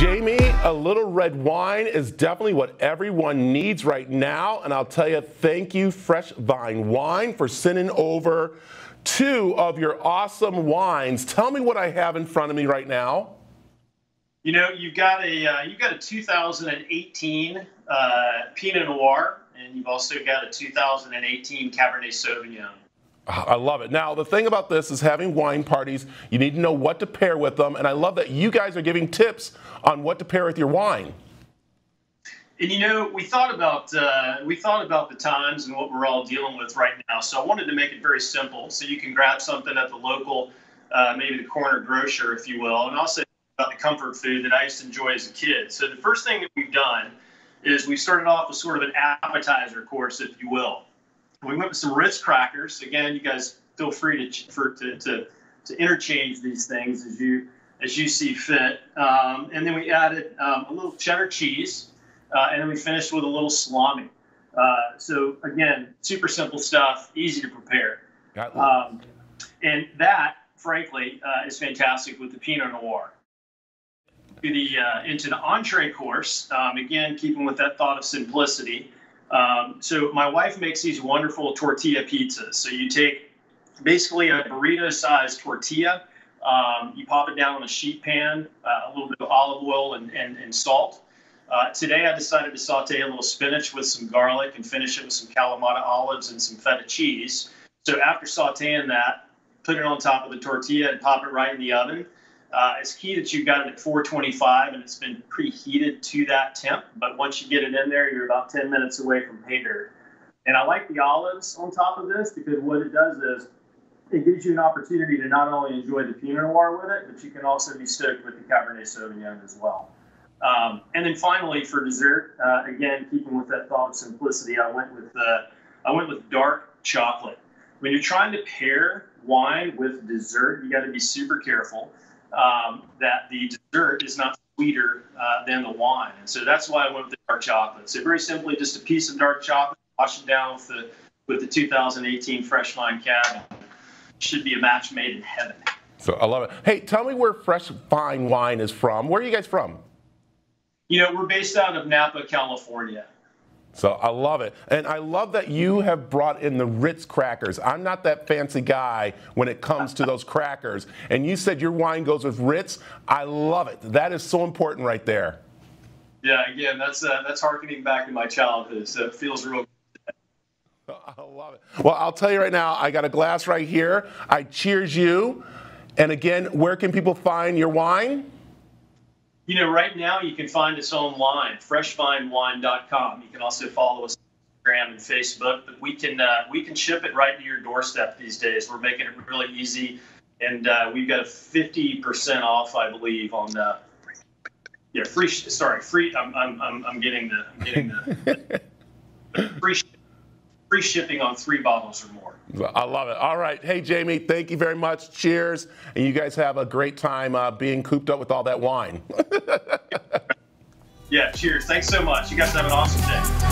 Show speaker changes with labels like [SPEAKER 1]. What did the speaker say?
[SPEAKER 1] Jamey, a little red wine is definitely what everyone needs right now. And I'll tell you, thank you, Fresh Vine Wine, for sending over two of your awesome wines. Tell me what I have in front of me right now.
[SPEAKER 2] You know, you've got a uh, you've got a 2018 uh, Pinot Noir, and you've also got a 2018 Cabernet Sauvignon.
[SPEAKER 1] I love it. Now, the thing about this is having wine parties, you need to know what to pair with them. And I love that you guys are giving tips on what to pair with your wine.
[SPEAKER 2] And you know, we thought about uh, we thought about the times and what we're all dealing with right now. So I wanted to make it very simple, so you can grab something at the local, uh, maybe the corner grocer, if you will, and also about the comfort food that I used to enjoy as a kid. So the first thing that we've done is we started off with sort of an appetizer course, if you will. We went with some Ritz crackers. Again, you guys feel free to for, to, to, to interchange these things as you as you see fit. Um, and then we added um, a little cheddar cheese, uh, and then we finished with a little salami. Uh, so again, super simple stuff, easy to prepare. Um, and that, frankly, uh, is fantastic with the Pinot Noir. To the uh, into the entree course, um, again, keeping with that thought of simplicity. Um, so my wife makes these wonderful tortilla pizzas. So you take basically a burrito-sized tortilla, um, you pop it down on a sheet pan, uh, a little bit of olive oil and, and, and salt. Uh, today I decided to saute a little spinach with some garlic and finish it with some Kalamata olives and some feta cheese. So after sauteing that, put it on top of the tortilla and pop it right in the oven. Uh, it's key that you've got it at 425 and it's been preheated to that temp. But once you get it in there, you're about 10 minutes away from pay dirt. And I like the olives on top of this because what it does is it gives you an opportunity to not only enjoy the Pinot Noir with it, but you can also be stoked with the Cabernet Sauvignon as well. Um, and then finally, for dessert, uh, again keeping with that thought of simplicity, I went with uh, I went with dark chocolate. When you're trying to pair wine with dessert, you got to be super careful um, that the dessert is not sweeter uh, than the wine. And so that's why I went with the dark chocolate. So very simply, just a piece of dark chocolate, wash it down with the with the 2018 Fresh Vine Cab. Should be a match made in heaven.
[SPEAKER 1] So I love it. Hey, tell me where Fresh Vine Wine is from. Where are you guys from?
[SPEAKER 2] You know, we're based out of Napa, California.
[SPEAKER 1] So I love it. And I love that you have brought in the Ritz crackers. I'm not that fancy guy when it comes to those crackers. And you said your wine goes with Ritz. I love it. That is so important right there.
[SPEAKER 2] Yeah, again, that's uh, that's harkening back to my childhood. So it feels real
[SPEAKER 1] I love it. Well, I'll tell you right now, I got a glass right here. I cheers you. And again, where can people find your wine?
[SPEAKER 2] You know, right now you can find us online, freshvinewine.com. You can also follow us on Instagram and Facebook, but we can uh, we can ship it right to your doorstep these days. We're making it really easy, and uh, we've got a 50% off, I believe, on the yeah free. Sorry, free. I'm I'm I'm, I'm getting the I'm getting the free free shipping on three bottles or more.
[SPEAKER 1] I love it. All right. Hey, Jamey, thank you very much. Cheers. And you guys have a great time uh, being cooped up with all that wine.
[SPEAKER 2] yeah, cheers. Thanks so much. You guys have an awesome day.